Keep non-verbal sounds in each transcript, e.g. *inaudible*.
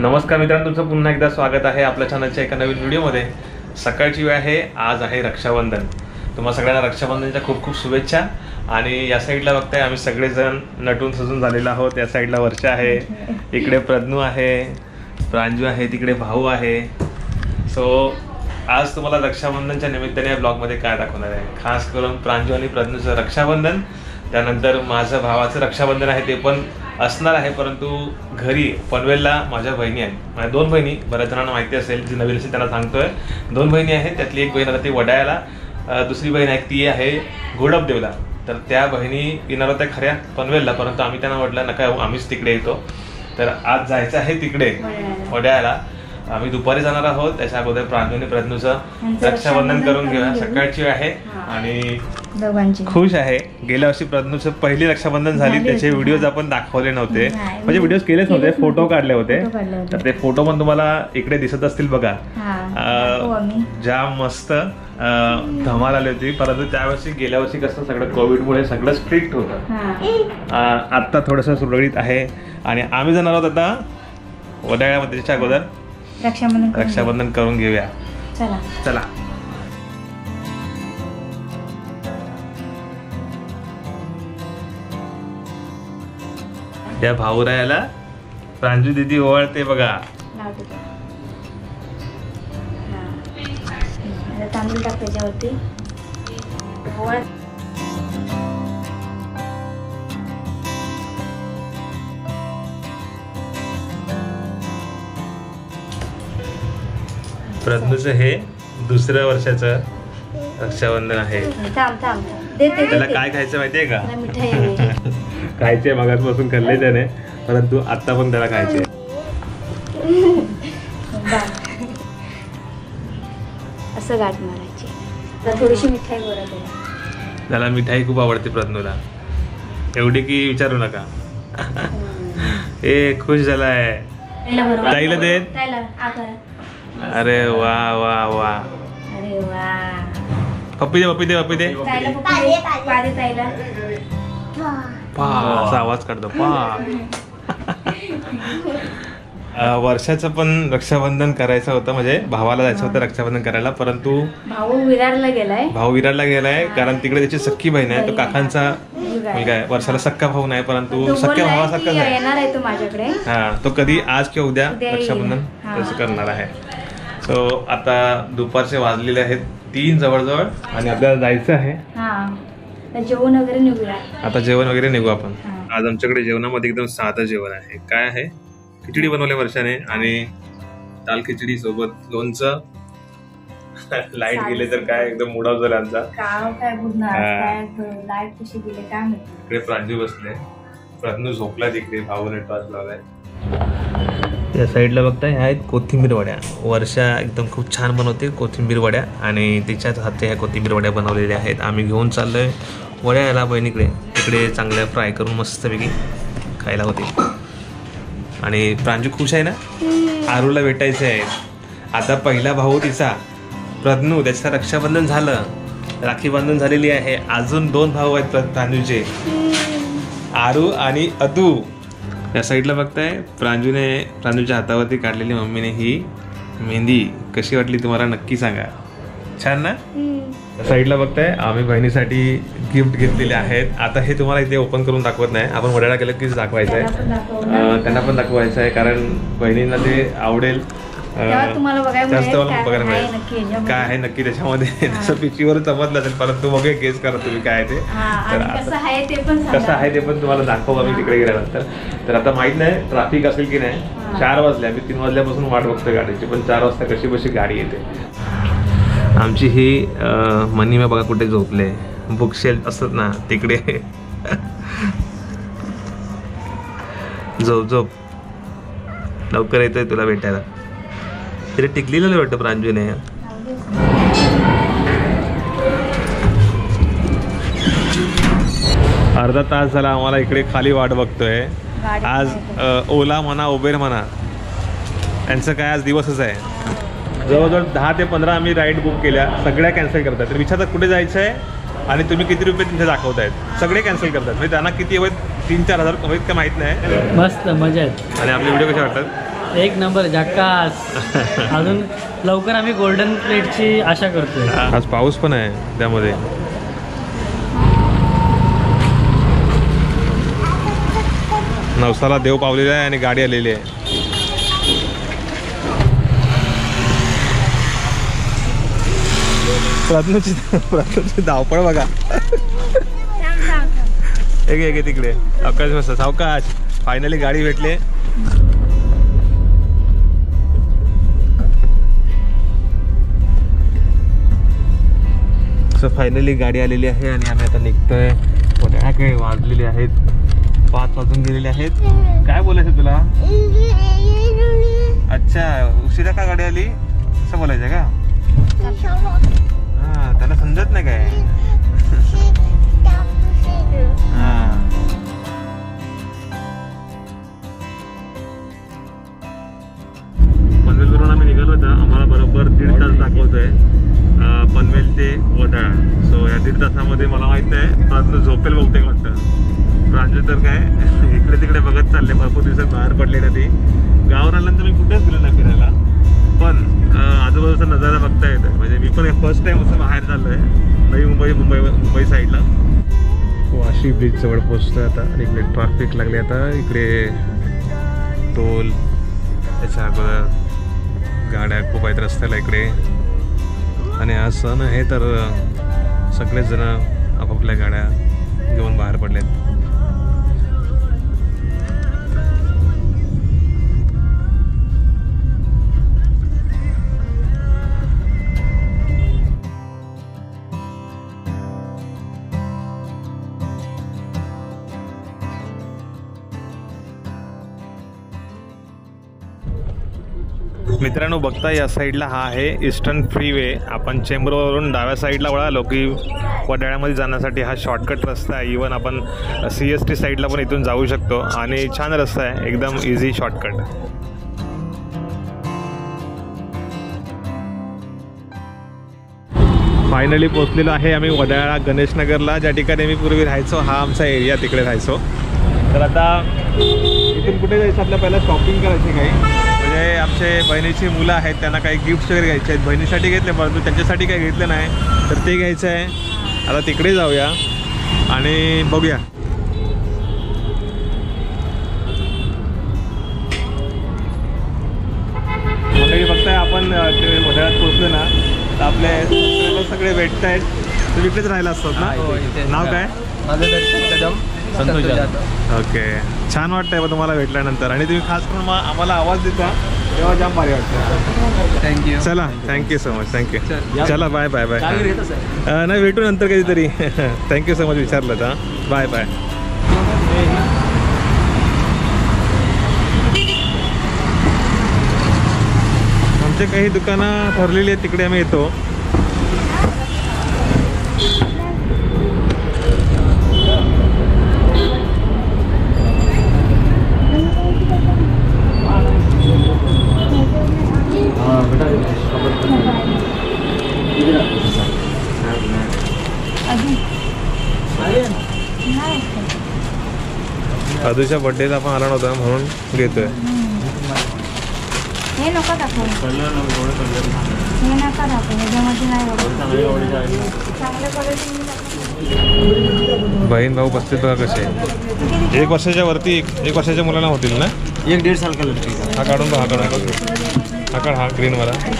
नमस्कार मित्रांनो तुमचं पुन्हा एकदा स्वागत आहे आपल्या चॅनलच्या एका नवीन व्हिडिओमध्ये. सकाळची वेळ आहे आज आहे रक्षाबंधन. तुम्हा सगळ्यांना रक्षाबंधनच्या खूप खूप शुभेच्छा. आणि या साईडला बघताय आम्ही सगळेजण नटून सजून झालेलो आहोत. या साईडला वर्षा आहे इकडे प्रज्ञू आहे प्रांजू आहे तिकडे भाऊ आहे. सो आज तुम्हाला रक्षाबंधनच्या निमित्ताने या ब्लॉगमध्ये काय दाखवणार आहे? खास करून प्रांजू आणि प्रज्ञूचं रक्षाबंधन. त्यानंतर माझं भावाचं रक्षाबंधन आहे ते पण असणार आहे परंतु घरी पनवेलला माझ्या बहिणी आहेत माझ्या दोन बहिणी बऱ्याच जणांना माहिती असेल जी नवीन असेल त्यांना सांगतोय दोन बहिणी आहेत त्यातली एक बहीण आता ती वडाळ्याला दुसरी बहीण आहे ती आहे घोडपदेवला तर त्या बहिणी येणार होत्या खऱ्या पनवेलला परंतु आम्ही त्यांना म्हटलं नका आम्हीच तिकडे येतो तर आज जायचं आहे तिकडे वडाळ्याला. वड्याला आम्ही दुपारी जाणार आहोत त्याच्या अगोदर प्रांजूने प्रज्ञूचं रक्षाबंधन करून घेऊया. सकाळची आहे. आणि दोघांची. खुश आहे. गेल्या वर्षी प्रज्ञूचं पहिली रक्षाबंधन झाली त्याचे व्हिडिओज. आपण दाखवले नव्हते. म्हणजे व्हिडिओज केलेच नव्हते केलेच फोटो नव्हते. काढले होते. फोटो काढले होते. तर ते फोटो पण तुम्हाला इकडे दिसत असतील बघा. ज्या मस्त धमाल आली होती. परंतु त्यावर्षी गेल्या वर्षी कसं सगळं कोविडमुळे सगळं स्ट्रिक्ट होतं. आत्ता थोडंसं सुरळीत आहे. आणि आम्ही जाणार आहोत आता वडाळ्यामध्ये त्याच्या अगोदर. रक्षाबंधन करून रक्षाबंधन करून घेऊया. घेऊ. चला. चला. या भाऊरायाला प्रांजू दिदी ओवाळते बघा लावते ते. हा. आता तांदूळ टाक त्याच्यावरती ओवाळ. प्रज्ञूचं हे दुसऱ्या वर्षाचं रक्षाबंधन आहे त्याला. काय खायचं माहितीये का मिठाई. खायचे मगाचपासून खाल्ले त्याने. परंतु आता पण त्याला खायचे. असं गाठ मारायची. थोडीशी मिठाई त्याला त्याला मिठाई खूप आवडते प्रज्ञूला. एवढी की विचारू नका. ए खुश झालाय. ताईला दे. अरे वा वा वा. अरे वा. पप्पी दे पप्पी दे पप्पी दे. ताईला पप्पा दे. पा. असा आवाज काढतो पा. वर्षाचं पण रक्षाबंधन करायचं होतं म्हणजे भावाला जायचं होतं रक्षाबंधन करायला परंतु भाऊ विरारला गेलाय. भाऊ विरारला गेलाय कारण तिकडे त्याची सख्खी बहीण आहे तो काकांचा मुलगा आहे. वर्षाला सक्का भाऊ नाही परंतु सख्या की भावासारखाच आहे. येणार आहे तो माझ्याकडे. हा तो कधी आज किंवा उद्या. रक्षाबंधन. तसं करणार आहे. सो आता दुपारचे वाजलेले आहेत तीन जवळजवळ आणि आपल्याला जायचं आहे. हा. जेवण वगैरे निघूया. आता जेवण वगैरे निघू आपण. आज आमच्याकडे जेवणामध्ये एकदम साधं जेवण आहे. काय आहे? खिचडी बनवल्या वर्षाने आणि दाल खिचडी सोबत लोणचं. लाइट गेले तर काय एकदम मूड ऑफ झाला आमचा लाइट कशी गेले? काय माहिती? इकडे प्रांजू बसले. प्रज्ञू झोपला तिकडे. भाऊने टॉर्च लावलाय. या साईडला बघताय ह्या आहेत कोथिंबीर वड्या. वर्षा एकदम खूप छान बनवते कोथिंबीर वड्या आणि तिच्याच हाते ह्या कोथिंबीर वड्या बनवलेल्या आहेत. आम्ही घेऊन चाललोय वड्या याला बहिणीकडे तिकडे चांगल्या फ्राय करून मस्तपैकी खायला होते. आणि प्रांजू खुश आहे ना? आरूला भेटायचे आहे. आता पहिला भाऊ तिचा प्रज्ञू त्याचं रक्षाबंधन झालं. राखी बांधून झालेली आहे. अजून दोन भाऊ आहेत प्र- प्रांजूचे आरू आणि अदू. या साईडला बघताय प्रांजूने प्रांजूच्या हातावरती काढलेली मम्मीने ही मेहंदी कशी वाटली तुम्हाला नक्की सांगा. छान ना? या साईडला बघताय आम्ही बहिणीसाठी गिफ्ट घेतलेले आहेत. आता हे तुम्हाला इथे ओपन करून दाखवत नाही. आपण वड्याला गेलं कीच दाखवायचं आहे त्यांना पण दाखवायचं आहे कारण बहिणींना ते आवडेल. तेव्हा तुम्हाला बघायला जास्त मिळेल काय बघायला आहे मिळेल. नक्की याच्यामध्ये. काय आहे नक्की त्याच्यामध्ये? तसं पिचीवर समजलं असेल परंतु बघे गेस करा तुम्ही काय आहे ते. कसं आहे ते पण. कसं आहे ते पण तुम्हाला दाखवू आम्ही तिकडे गेल्यानंतर. तर आता माहीत नाही ट्रॅफिक असेल की नाही. चार वाजले आम्ही तीन वाजल्यापासून वाट बघतोय गाडीची पण चार वाजता कशी बशी गाडी येते. आमची ही मनी बघा कुठे झोपले. बुकशेल असत ना तिकडे. *laughs* झोप झोप. लवकर येतोय तुला भेटायला. तरी टिकलेलं वाटतं प्रांजूने. अर्धा तास झाला आम्हाला इकडे खाली वाट बघतोय. आज ओला म्हणा उबेर म्हणा यांचं काय आज दिवसच आहे. जवळजवळ दहा ते पंधरा आम्ही राईड बुक केल्या सगळ्या कॅन्सल करतात. तर विचारतात कुठे जायचं आहे आणि तुम्ही किती रुपये तिथे दाखवतायत? सगळे कॅन्सल करतात. म्हणजे त्यांना किती हवेत तीन चार हजार हवेत का माहीत नाही. मस्त मजा आहे आणि आपले व्हिडिओ कसे वाटतात? एक नंबर झक्कास. *laughs* अजून लवकर आम्ही गोल्डन प्लेटची आशा करतोय. आज पाऊस पण आहे त्यामध्ये. नवसाला देव पावलेला आहे आणि गाडी आलेली आहे. धावपळ बघा. एक एक तिकडे. अवकाश मस्त. सावकाश. फायनली गाडी भेटली. सो फायनली गाडी आलेली आहे आणि आम्ही आता निघतोय. काय वाजलेले आहेत. पाच वाजून गेलेले आहेत. काय बोलायचं तुला? अच्छा उशिरा का गाडी आली? असं बोलायचं का? हा त्यांना समजत नाही काय? बरोबर दीड तास दाखवतोय. पनवेल ते वडाळा. सो या दीड तासामध्ये मला माहीत आहे प्राजू झोपेल बहुतेक वाटतं. प्राजू तर काय इकडे तिकडे बघत चालले भरपूर दिवसात बाहेर पडले ना ती. गावावर आल्यानंतर मी कुठेच गेलो नाही फिरायला. पण आजूबाजूचा नजारा बघता येतोय. म्हणजे मी पण फर्स्ट टाइम असं बाहेर चाललोय. नवी मुंबई मुंबई मुंबई साईडला वाशी ब्रिज जवळ पोहोचतोय आता. आणि इकडे ट्रॅफिक लागले आता. इकडे टोल त्याच्या अगोदर. गाड्या खूप आहेत रस्त्याला इकडे. आणि हा सण आहे तर सगळेच जण आपापल्या गाड्या घेऊन बाहेर पडलेत. मित्रांनो बघता या साईडला हा आहे ईस्टर्न फ्रीवे आपण चेंबूरवरून डाव्या साईडला वळालो की वडाळ्यामध्ये जाण्यासाठी हा शॉर्टकट रस्ता आहे. इवन आपण सी एस टी साईडला पण इथून जाऊ शकतो. आणि छान रस्ता आहे. एकदम इझी शॉर्टकट फायनली पोचलेलो आहे आम्ही वडाळा गणेशनगरला. ज्या ठिकाणी मी पूर्वी राहायचो हा आमचा एरिया तिकडे राहायचो. तर आता इथून कुठे जायचं? आपल्या पहिला शॉपिंग करायची काही. म्हणजे आमचे बहिणीची मुलं आहेत त्यांना काही गिफ्ट्स वगैरे घ्यायचे आहेत. बहिणीसाठी घेतले परंतु त्यांच्यासाठी काही घेतलं नाही. तर ते घ्यायचं आहे. आता तिकडे जाऊया आणि बघूया. मंडळी बघताय आपण ते पोचलो ना तर आपले सगळे भेटत आहेत तुम्ही इकडेच राहिला असतात ना? नाव काय? माझं दर्शन कदम. संतोष जाधव. ओके. छान वाटतंय बा तुम्हाला भेटल्यानंतर. आणि तुम्ही खास करून मा- आम्हाला आवाज देता तेव्हा जाम भारी वाटतं थँक्यू चला thank you so much thank you चला बाय बाय बाय नाही भेटू नंतर कधीतरी. थँक्यू सो मच विचारलं तर. बाय बाय आमचे काही दुकानं ठरलेली आहेत तिकडे आम्ही येतो. अदूच्या बड्डेला आपण आला नव्हता म्हणून घेतोय. हे नको दाखवू. हे नका दाखवू. ह्याच्यामध्ये नाही एवढं. चांगल्या क्वालिटी बहीण भाऊ बसतील बघा कसे एक वर्षाच्या वरती एक एक वर्षाच्या मुलांना होतील ना? एक डेढ़ साल का लड़की का हा काढून बघ हा काढून हा काढ हा ग्रीन वाला हा पण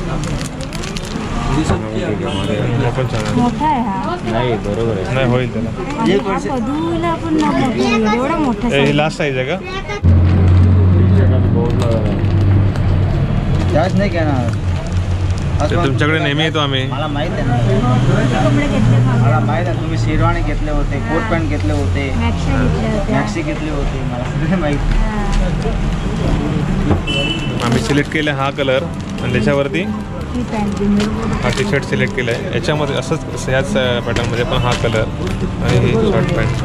छान आहे मोठा आहे हा नाही बरोबर आहे नाही होईल त्याला पण. एवढा मोठा ही लास्ट साईज आहे का नाही घेणार तुमच्याकडे नेहमी येतो आम्ही. मला माहीत आहे ना. मला माहीत आहे तुम्ही शेरवाणी घेतले होते कोट पॅन्ट घेतले होते. मॅक्सी घेतले होते मला सगळे माहीत. आम्ही सिलेक्ट केलं हा कलर आणि त्याच्यावरती हा टी शर्ट सिलेक्ट केला आहे याच्यामध्ये असंच ह्याच पॅटर्नमध्ये पण हा कलर आणि ही शॉर्ट पॅन्ट